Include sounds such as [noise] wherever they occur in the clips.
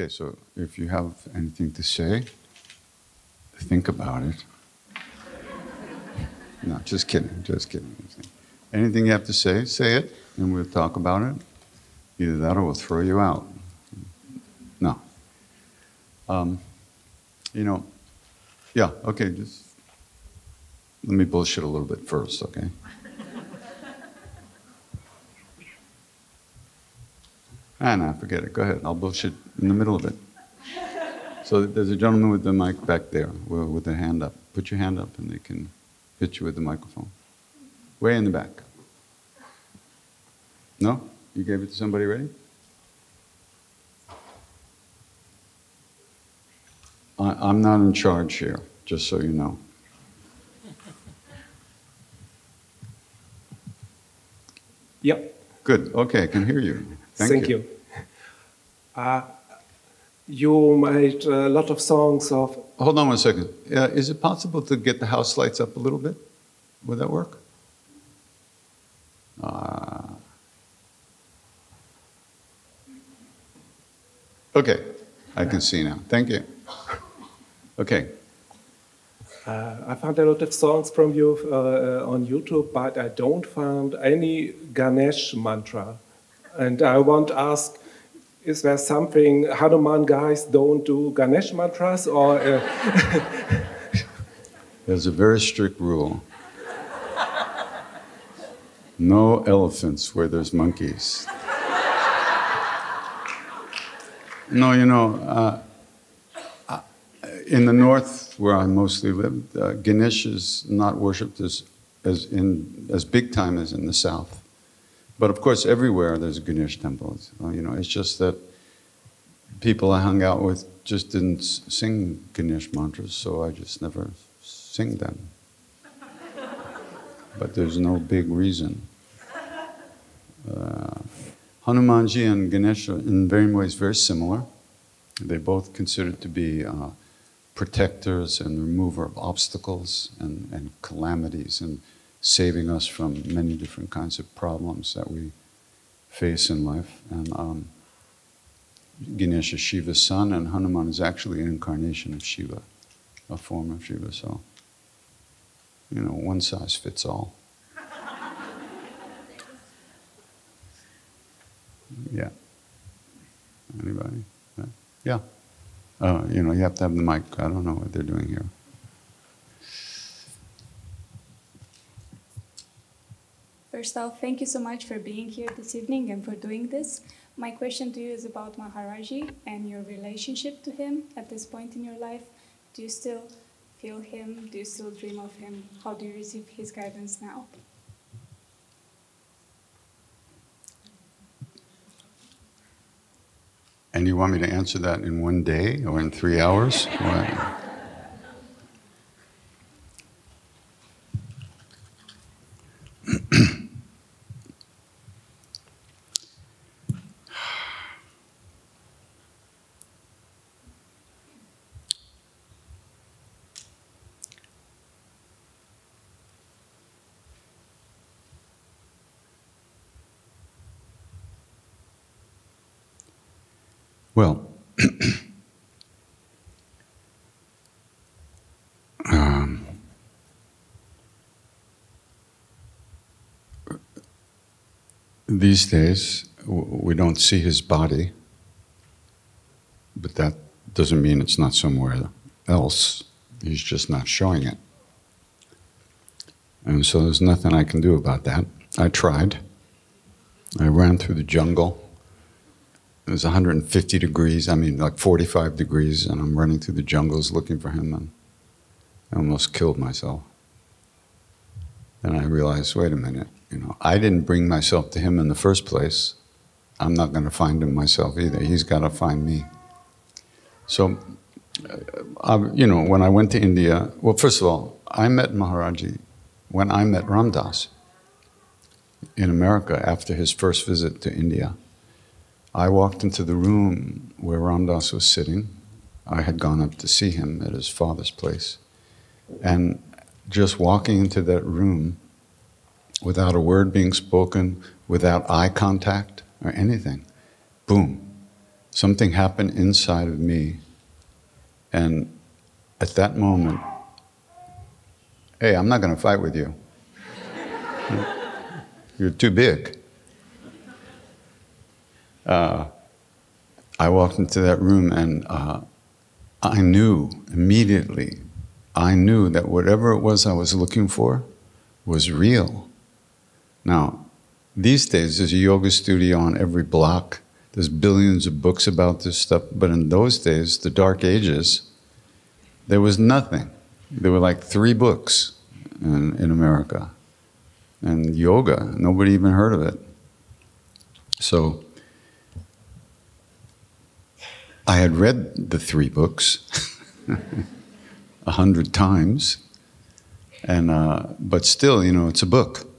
Okay, so if you have anything to say, think about it. [laughs] No, just kidding, just kidding. Anything you have to say, say it, and we'll talk about it. Either that or we'll throw you out. No. Um, you know, yeah, okay, just let me bullshit a little bit first, okay? Ah, no, forget it. Go ahead. I'll bullshit in the middle of it. So there's a gentleman with the mic back there with a hand up. Put your hand up and they can hit you with the microphone. Way in the back. No? You gave it to somebody already? I, am not in charge here, just so you know. Yep. Good. Okay, I can hear you. Thank, Thank you. you. Uh, you made a lot of songs of. Hold on one second. Uh, is it possible to get the house lights up a little bit? Would that work? Uh, okay, I can see now. Thank you. Okay. Uh, I found a lot of songs from you uh, on YouTube, but I don't find any Ganesh mantra. And I want to ask, is there something Hanuman guys don't do Ganesh mantras or? Uh... [laughs] There's a very strict rule. No elephants where there's monkeys. No, you know, uh, in the north, where I mostly lived, uh, Ganesh is not worshipped as, as, in, as big time as in the south. But of course, everywhere there's Ganesh temple. Uh, you know, it's just that people I hung out with just didn't sing Ganesh mantras, so I just never sing them. but there's no big reason. Uh, Hanumanji and Ganesha, in very ways, very similar. They both considered to be uh, protectors and remover of obstacles and, and calamities and saving us from many different kinds of problems that we face in life. And um, Ganesha Shiva's son, and Hanuman is actually an incarnation of Shiva, a form of Shiva. So, you know, one size fits all. Yeah. Anybody? Yeah. Uh, you know, you have to have the mic. I don't know what they're doing here. First off, thank you so much for being here this evening and for doing this. My question to you is about Maharaji and your relationship to him at this point in your life. Do you still feel him? Do you still dream of him? How do you receive his guidance now? And you want me to answer that in one day or in three hours? Well, um, these days we don't see his body, but that doesn't mean it's not somewhere else. He's just not showing it. And so there's nothing I can do about that. I tried. I ran through the jungle it was 150 degrees, I mean, like 45 degrees, and I'm running through the jungles looking for him, and I almost killed myself. And I realized, wait a minute, you know, I didn't bring myself to him in the first place. I'm not going to find him myself either. He's got to find me. So, uh, you know, when I went to India, well, first of all, I met Maharaji when I met Ram Dass in America after his first visit to India. I walked into the room where Ram Dass was sitting. I had gone up to see him at his father's place. And just walking into that room without a word being spoken, without eye contact or anything, boom, something happened inside of me. And at that moment, hey, I'm not going to fight with you. You're too big. Uh, I walked into that room and uh, I knew immediately, I knew that whatever it was I was looking for was real. Now, these days, there's a yoga studio on every block. There's billions of books about this stuff. But in those days, the Dark Ages, there was nothing. There were like three books in, in America. And yoga, nobody even heard of it. So I had read the three books [laughs] a hundred times, and uh, but still, you know, it's a book.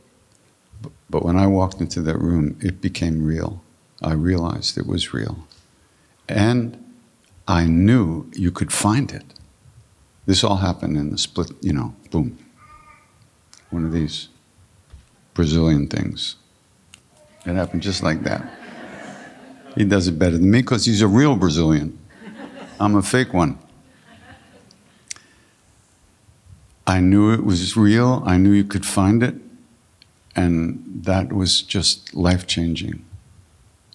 But when I walked into that room, it became real. I realized it was real, and I knew you could find it. This all happened in the split, you know, boom. One of these Brazilian things. It happened just like that. He does it better than me because he's a real Brazilian. I'm a fake one. I knew it was real. I knew you could find it. And that was just life changing,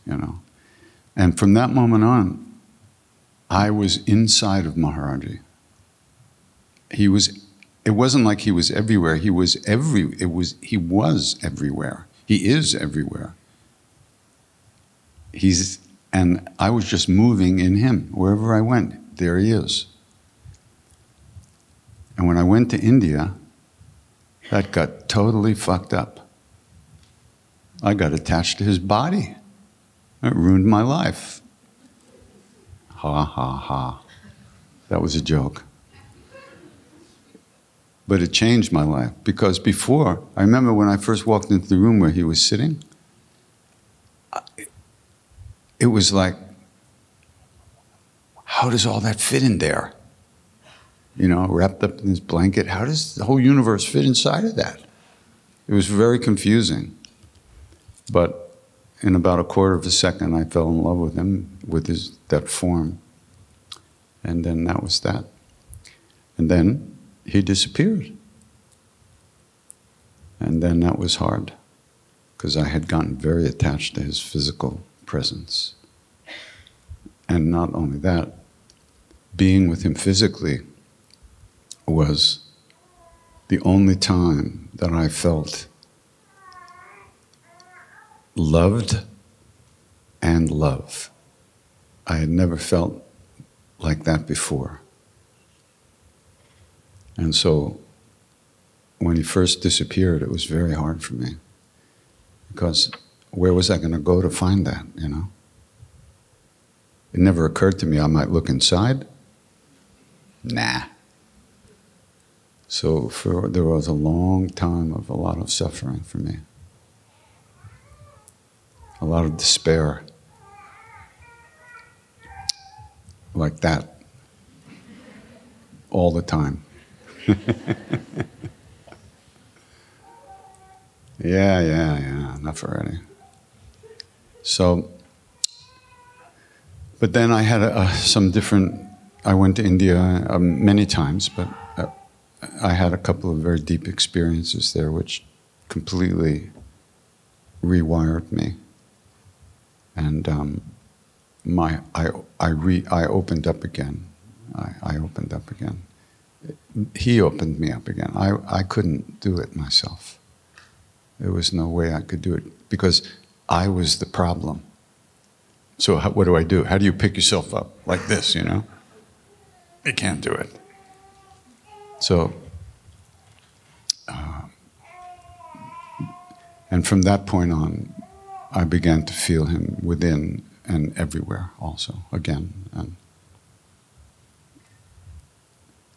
you know. And from that moment on, I was inside of Maharaji. He was, it wasn't like he was everywhere. He was every, it was, he was everywhere. He is everywhere he's and I was just moving in him wherever I went. There he is. And when I went to India, that got totally fucked up. I got attached to his body. It ruined my life. Ha ha ha. That was a joke. But it changed my life because before, I remember when I first walked into the room where he was sitting, it was like, how does all that fit in there? You know, wrapped up in this blanket. How does the whole universe fit inside of that? It was very confusing. But in about a quarter of a second, I fell in love with him, with his, that form. And then that was that. And then he disappeared. And then that was hard because I had gotten very attached to his physical presence. And not only that, being with him physically was the only time that I felt loved and love. I had never felt like that before. And so when he first disappeared, it was very hard for me because where was I going to go to find that, you know? It never occurred to me I might look inside. Nah. So for, there was a long time of a lot of suffering for me, a lot of despair, like that, all the time. [laughs] yeah, yeah, yeah, enough already. So, but then I had uh, some different. I went to India um, many times, but uh, I had a couple of very deep experiences there, which completely rewired me. And um, my, I, I, re, I opened up again. I, I opened up again. He opened me up again. I, I couldn't do it myself. There was no way I could do it because I was the problem. So, how, what do I do? How do you pick yourself up like this, you know? You can't do it. So, uh, and from that point on, I began to feel him within and everywhere also, again. And,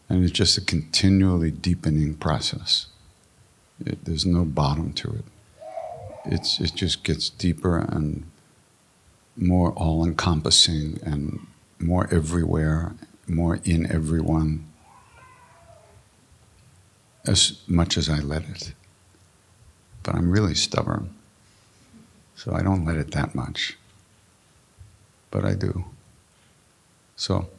and it's just a continually deepening process. It, there's no bottom to it it's, it just gets deeper and more all encompassing and more everywhere, more in everyone, as much as I let it. But I'm really stubborn, so I don't let it that much. but I do. So,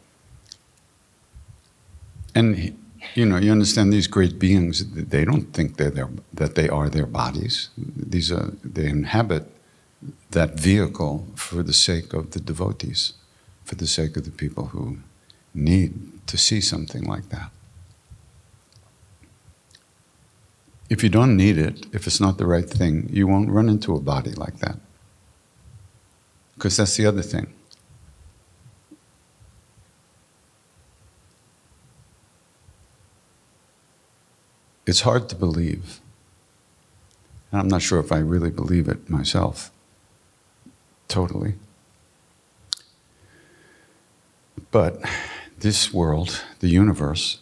and you know, you understand these great beings. They don't think they're their, that they are their bodies. These are they inhabit that vehicle for the sake of the devotees, for the sake of the people who need to see something like that. If you don't need it, if it's not the right thing, you won't run into a body like that. Because that's the other thing. It's hard to believe. And I'm not sure if I really believe it myself totally. But this world, the universe,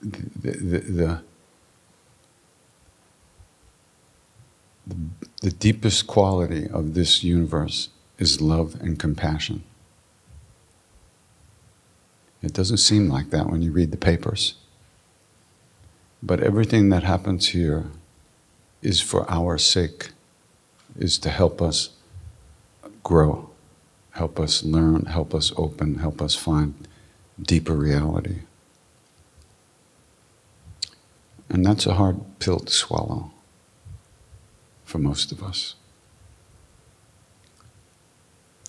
the, the, the, the, deepest quality of this universe is love and compassion. It doesn't seem like that when you read the papers. But everything that happens here is for our sake, is to help us grow, help us learn, help us open, help us find deeper reality. And that's a hard pill to swallow for most of us.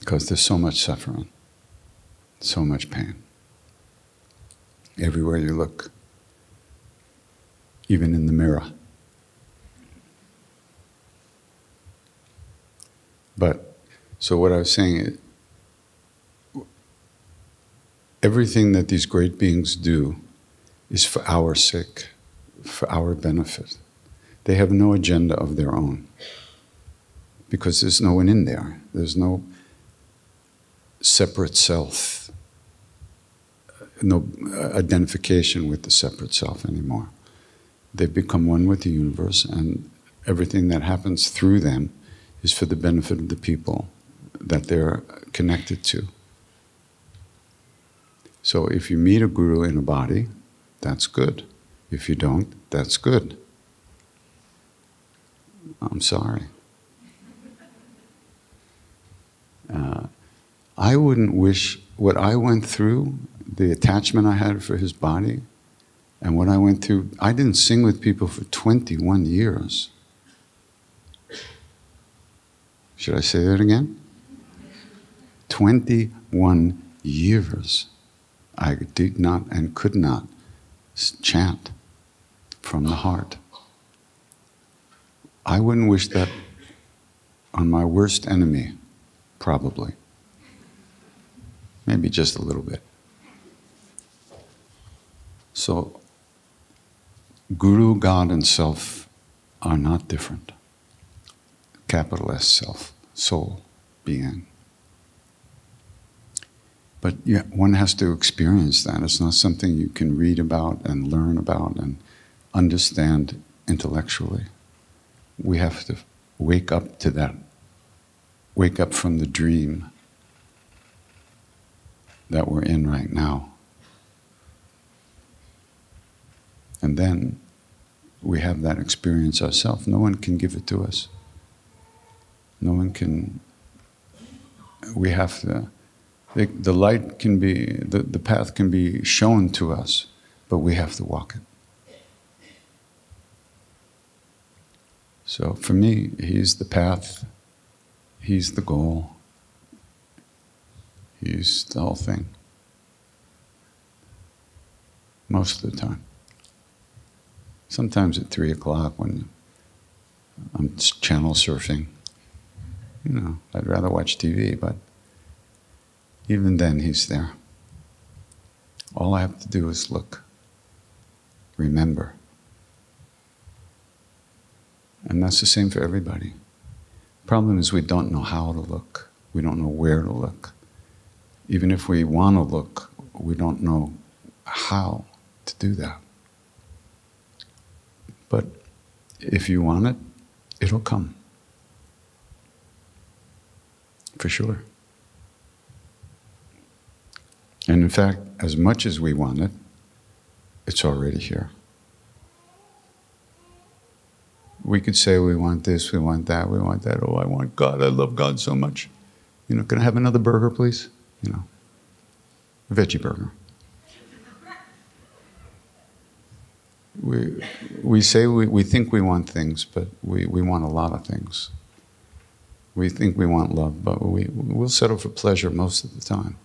Because there's so much suffering, so much pain. Everywhere you look even in the mirror. But, so what I was saying, is, everything that these great beings do is for our sake, for our benefit. They have no agenda of their own because there's no one in there. There's no separate self, no identification with the separate self anymore. They've become one with the universe, and everything that happens through them is for the benefit of the people that they're connected to. So if you meet a guru in a body, that's good. If you don't, that's good. I'm sorry. Uh, I wouldn't wish what I went through, the attachment I had for his body, and what I went through, I didn't sing with people for 21 years. Should I say that again? 21 years. I did not and could not chant from the heart. I wouldn't wish that on my worst enemy, probably. Maybe just a little bit. So Guru, God, and self are not different. Capital S self, soul, being. But yeah, one has to experience that. It's not something you can read about and learn about and understand intellectually. We have to wake up to that, wake up from the dream that we're in right now. And then we have that experience ourselves. No one can give it to us. No one can. We have to. The, light can be, the, the path can be shown to us, but we have to walk it. So for me, he's the path, he's the goal, he's the whole thing. Most of the time. Sometimes at three o'clock when I'm channel surfing, you know, I'd rather watch TV, but even then, He's there. All I have to do is look, remember. And that's the same for everybody. Problem is, we don't know how to look, we don't know where to look. Even if we want to look, we don't know how to do that. But if you want it, it'll come. For sure. And in fact, as much as we want it, it's already here. We could say we want this, we want that, we want that. Oh, I want God, I love God so much. You know, can I have another burger, please? You know, a veggie burger. We, we say we, we think we want things, but we, we want a lot of things. We think we want love, but we, we'll settle for pleasure most of the time.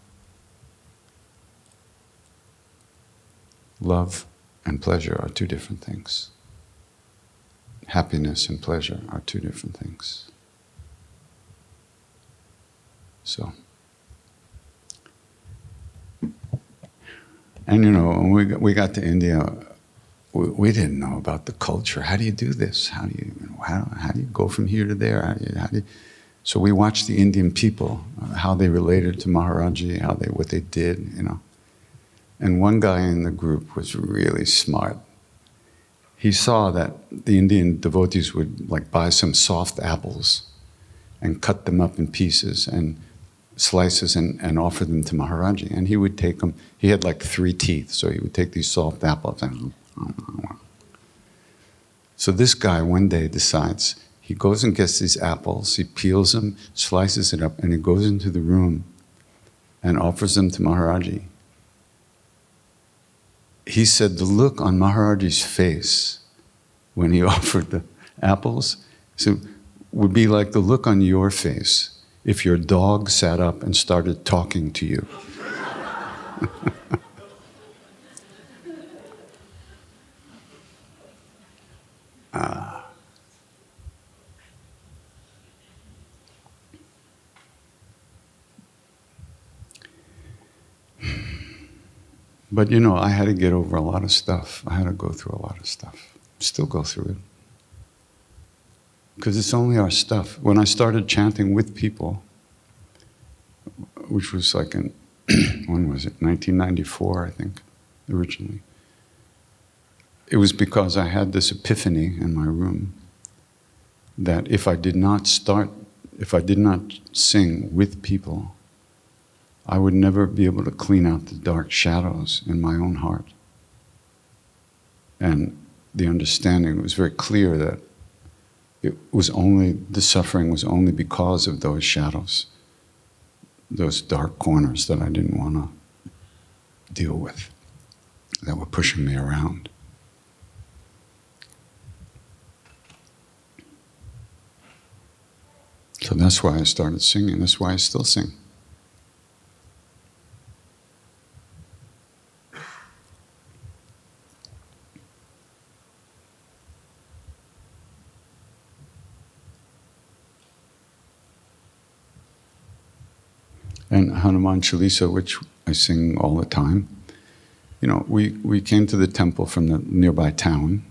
Love and pleasure are two different things. Happiness and pleasure are two different things. So, and you know, when we got, we got to India, we, didn't know about the culture. How do you do this? How do you, how, how do you go from here to there? How do you, how do you, so we watched the Indian people, uh, how they related to Maharaji, how they, what they did, you know. And one guy in the group was really smart. He saw that the Indian devotees would like buy some soft apples and cut them up in pieces and slices and, and offer them to Maharaji. And he would take them, he had like three teeth, so he would take these soft apples and. So this guy one day decides, he goes and gets these apples, he peels them, slices it up, and he goes into the room and offers them to Maharaji he said the look on Maharaji's face when he [laughs] offered the apples would be like the look on your face if your dog sat up and started talking to you. [laughs] But you know, I had to get over a lot of stuff. I had to go through a lot of stuff. Still go through it. Because it's only our stuff. When I started chanting with people, which was like in, [clears throat] when was it? 1994, I think, originally. It was because I had this epiphany in my room that if I did not start, if I did not sing with people, I would never be able to clean out the dark shadows in my own heart. And the understanding was very clear that it was only, the suffering was only because of those shadows, those dark corners that I didn't want to deal with, that were pushing me around. So that's why I started singing. That's why I still sing. And Hanuman Chalisa, which I sing all the time. You know, we, we came to the temple from the nearby town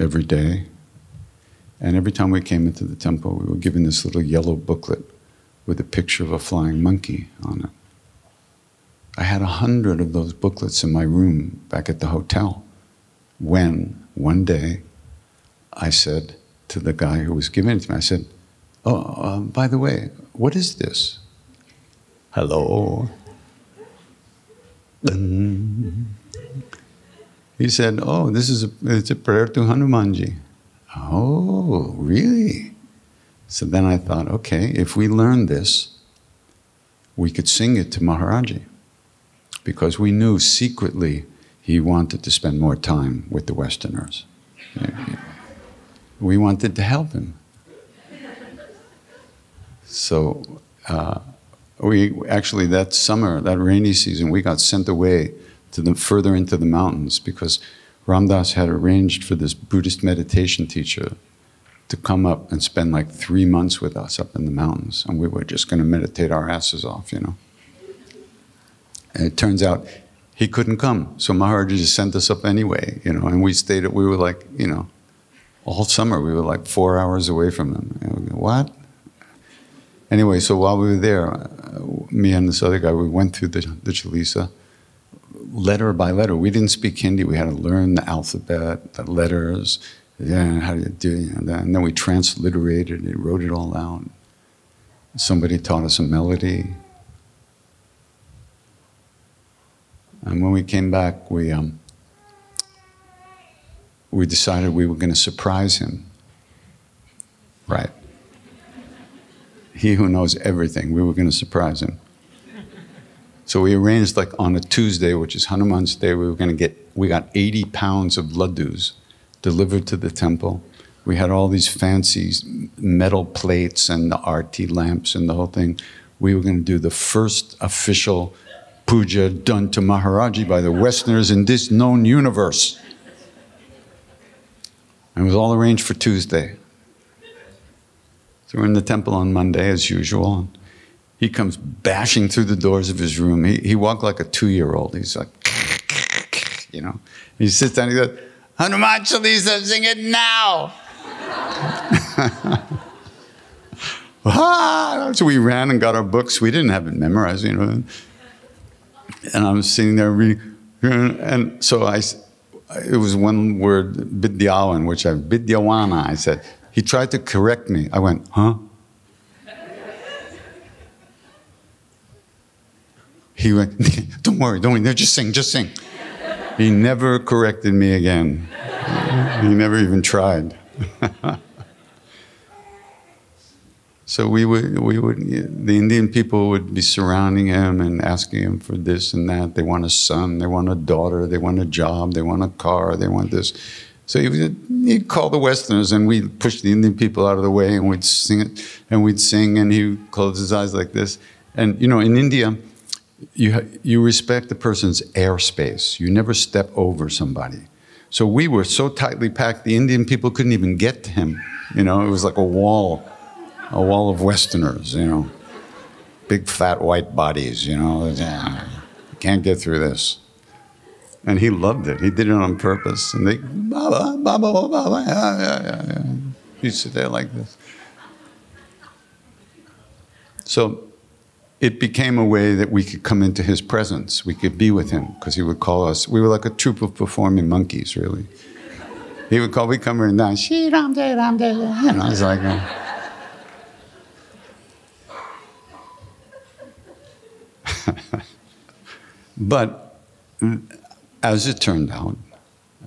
every day. And every time we came into the temple, we were given this little yellow booklet with a picture of a flying monkey on it. I had a hundred of those booklets in my room back at the hotel when one day I said to the guy who was giving it to me, I said, Oh, uh, by the way, what is this? Hello. He said, Oh, this is a, it's a prayer to Hanumanji. Oh, really? So then I thought, okay, if we learn this, we could sing it to Maharaji. Because we knew secretly he wanted to spend more time with the Westerners. We wanted to help him. So, uh, we actually that summer, that rainy season, we got sent away to the further into the mountains because Ram Dass had arranged for this Buddhist meditation teacher to come up and spend like three months with us up in the mountains, and we were just going to meditate our asses off, you know. And it turns out he couldn't come, so Maharaj just sent us up anyway, you know. And we stayed. At we were like, you know, all summer we were like four hours away from them. Go, what? Anyway, so while we were there, me and this other guy, we went through the, the Chalisa letter by letter. We didn't speak Hindi. We had to learn the alphabet, the letters, yeah, how to do that. And then we transliterated it, wrote it all out. Somebody taught us a melody. And when we came back, we, um, we decided we were going to surprise him. Right. He who knows everything. We were going to surprise him. So we arranged like on a Tuesday, which is Hanuman's Day, we were going to get, we got 80 pounds of laddus delivered to the temple. We had all these fancy metal plates and the arti lamps and the whole thing. We were going to do the first official puja done to Maharaji by the Westerners in this known universe. And it was all arranged for Tuesday. So we're in the temple on Monday as usual. And He comes bashing through the doors of his room. He, he walked like a two year old. He's like, you know. He sits down and he goes, Hanuman Chalisa, sing it now. [laughs] ah! So we ran and got our books. We didn't have it memorized, you know. And I was sitting there reading. And so I, it was one word, Vidyawan, which I, Vidyawana, I said. He tried to correct me. I went, huh? He went, [laughs] Don't worry, don't worry, just sing, just sing. He never corrected me again. He never even tried. [laughs] so we would, we would, the Indian people would be surrounding him and asking him for this and that. They want a son, they want a daughter, they want a job, they want a car, they want this. So he'd call the Westerners and we'd push the Indian people out of the way and we'd sing it and we'd sing and he would close his eyes like this. And you know, in India, you, you respect the person's airspace. You never step over somebody. So we were so tightly packed, the Indian people couldn't even get to him. You know, it was like a wall, a wall of Westerners, you know, big fat white bodies, you know. Can't get through this. And he loved it. He did it on purpose. And they, Baba, Baba, Baba, yeah, yeah, yeah, yeah. He'd sit there like this. So it became a way that we could come into his presence. We could be with him because he would call us. We were like a troop of performing monkeys, really. He would call, we come running down, Shri Ram Jai Ram Jai. You know, it's like. Uh... [laughs] but as it turned out,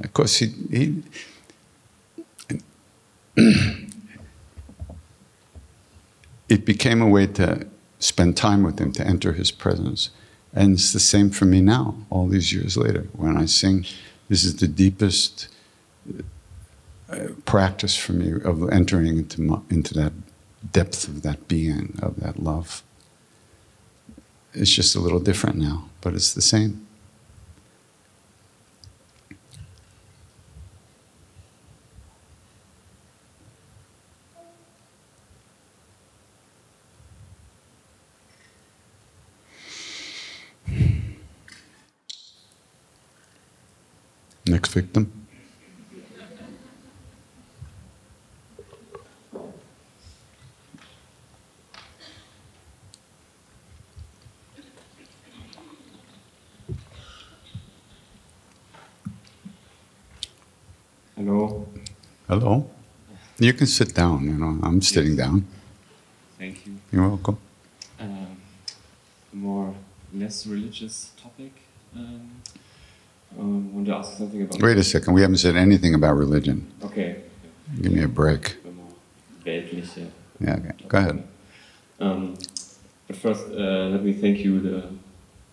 of course, he, he [clears throat] it became a way to spend time with him, to enter his presence. And it's the same for me now, all these years later. When I sing, this is the deepest uh, practice for me of entering into, my, into that depth of that being, of that love. It's just a little different now, but it's the same. Next victim. Hello. Hello. You can sit down, you know, I'm sitting down. Thank you. You're welcome. Um, a more less religious topic. Um, um, wanted to ask something about. Wait a second, we haven't said anything about religion. Okay. Give me a break. Weltliche. Yeah, okay. Go ahead. Um, but first, uh, let me thank you, the,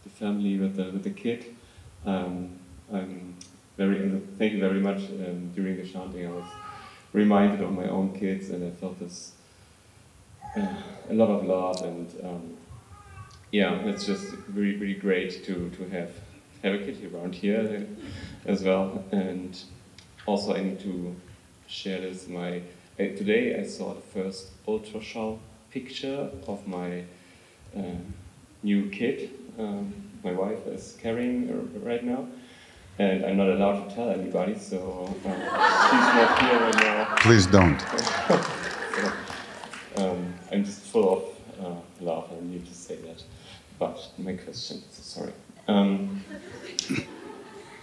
the family with the, with the kid. Um, I'm very, thank you very much. Um, during the chanting, I was reminded of my own kids, and I felt this uh, a lot of love, and um, yeah, it's just really, really great to to have have a kid around here as well. And also, I need to share this. My uh, today I saw the first ultrasound picture of my uh, new kid. Um, my wife is carrying right now, and I'm not allowed to tell anybody, so um, she's not here right now. Please don't. [laughs] so, um, I'm just full of uh, love. I need to say that. But my question, so sorry. Um,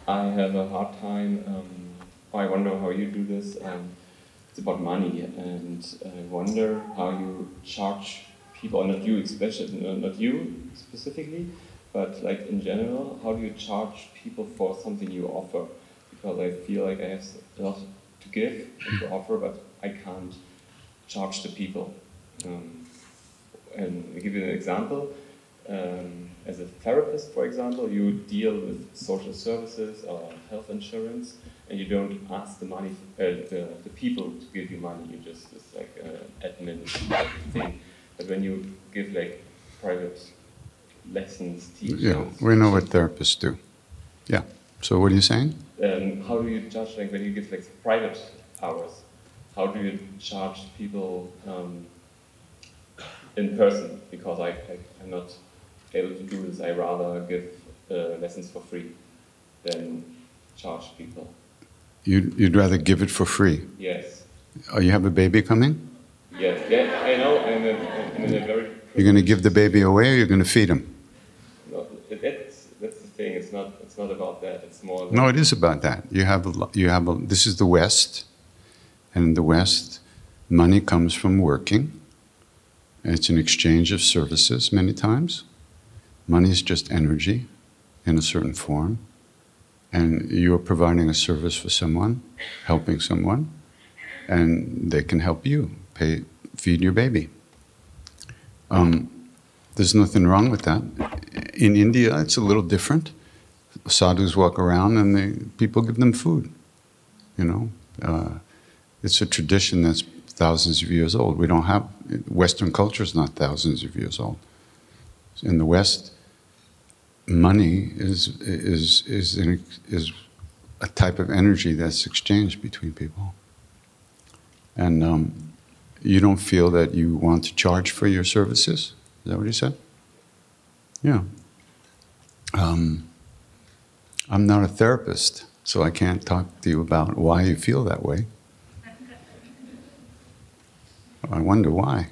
I have a hard time. Um, I wonder how you do this. Um, it's about money, and I wonder how you charge people, not you especially, not you specifically, but like in general, how do you charge people for something you offer? Because I feel like I have a lot to give and to offer, but I can't charge the people. Um, and I'll give you an example. Um, as a therapist, for example, you deal with social services or health insurance, and you don't ask the money, uh, the, the people to give you money. You just it's like an admin thing. But when you give like private lessons, teachings, Yeah, we know what therapists do. Yeah. So what are you saying? um, how do you judge like when you give like private hours? How do you charge people um, in person? Because I, I I'm not able to do this. I rather give uh, lessons for free than charge people. You'd, you'd rather give it for free. Yes, Oh, you have a baby coming? yes, yeah. I know. I'm, a, I'm in a very. You're going to give the baby away or you're going to feed him? No, that's that's the thing. It's not. It's not about that. It's more. Like, No, it is about that. You have a, you have a, this is the West, and in the West, money comes from working. It's an exchange of services many times. Money is just energy in a certain form, and you are providing a service for someone, helping someone, and they can help you pay feed your baby. Um, there's nothing wrong with that. In India, it's a little different sadhus walk around and they, people give them food. You know, uh, it's a tradition that's thousands of years old. We don't have Western culture is not thousands of years old. In the West, money is is is an, is a type of energy that's exchanged between people, and um, you don't feel that you want to charge for your services. Is that what you said? Yeah. Um, I'm not a therapist, so I can't talk to you about why you feel that way. I wonder why.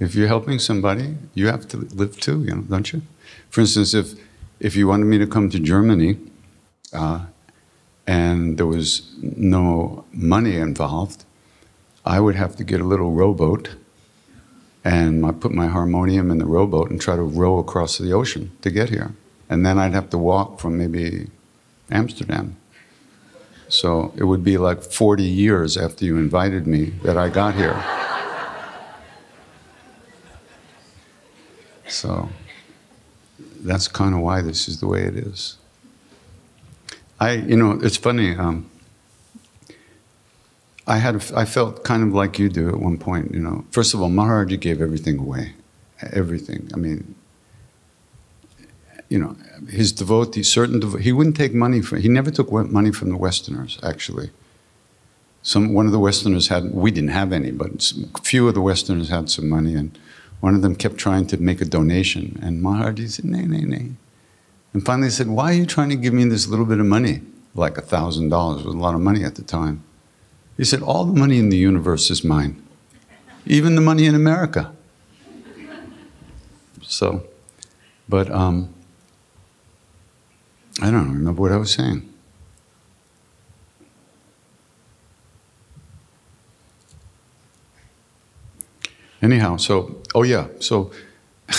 If you're helping somebody, you have to live too, you know, don't you? For instance, if if you wanted me to come to Germany, uh, and there was no money involved, I would have to get a little rowboat and I put my harmonium in the rowboat and try to row across the ocean to get here. And then I'd have to walk from maybe Amsterdam. So it would be like 40 years after you invited me that I got here. So that's kind of why this is the way it is. I, you know, it's funny. Um, I had, a, I felt kind of like you do at one point. You know, first of all, Maharaji gave everything away, everything. I mean, you know, his devotees, certain devo- he wouldn't take money from. He never took money from the Westerners. Actually, some one of the Westerners had. We didn't have any, but few of the Westerners had some money, and one of them kept trying to make a donation, and Maharaji said, "Nay, nay, nay." And finally, he said, "Why are you trying to give me this little bit of money, like a thousand dollars? Was a lot of money at the time." He said, All the money in the universe is mine, even the money in America. So, but um, I don't remember what I was saying. Anyhow, so, oh yeah, so. [sighs]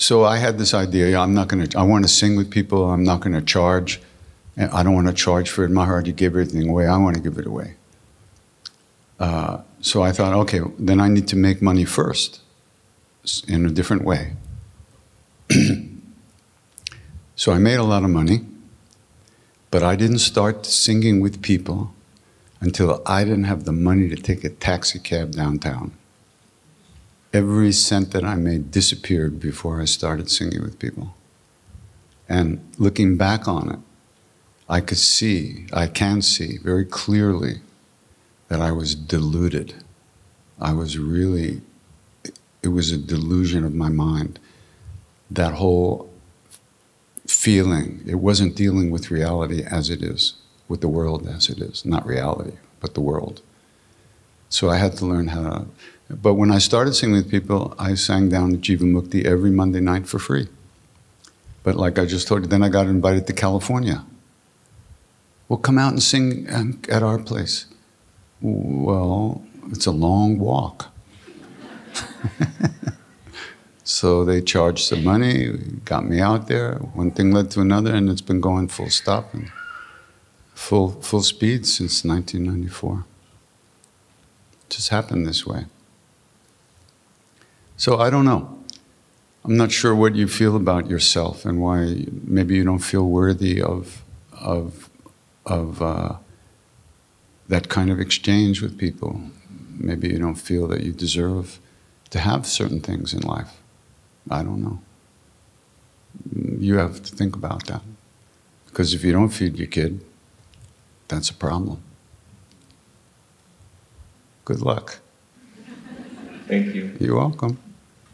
So I had this idea. I'm not going to. I want to sing with people. I'm not going to charge. I don't want to charge for it. Maharaji give everything away. I want to give it away. Uh, so I thought, okay, then I need to make money first in a different way. [clears throat] so I made a lot of money, but I didn't start singing with people until I didn't have the money to take a taxi cab downtown. Every cent that I made disappeared before I started singing with people. And looking back on it, I could see, I can see very clearly that I was deluded. I was really, it was a delusion of my mind. That whole feeling, it wasn't dealing with reality as it is, with the world as it is. Not reality, but the world. So I had to learn how to. But when I started singing with people, I sang down at Jivamukti every Monday night for free. But like I just told you, then I got invited to California. Well, come out and sing um, at our place. Well, it's a long walk. [laughs] so they charged some money, got me out there. One thing led to another, and it's been going full stop and full full speed since 1994. It Just happened this way. So I don't know. I'm not sure what you feel about yourself and why maybe you don't feel worthy of of of uh, that kind of exchange with people. Maybe you don't feel that you deserve to have certain things in life. I don't know. You have to think about that. Because if you don't feed your kid, that's a problem. Good luck. Thank you. You're welcome.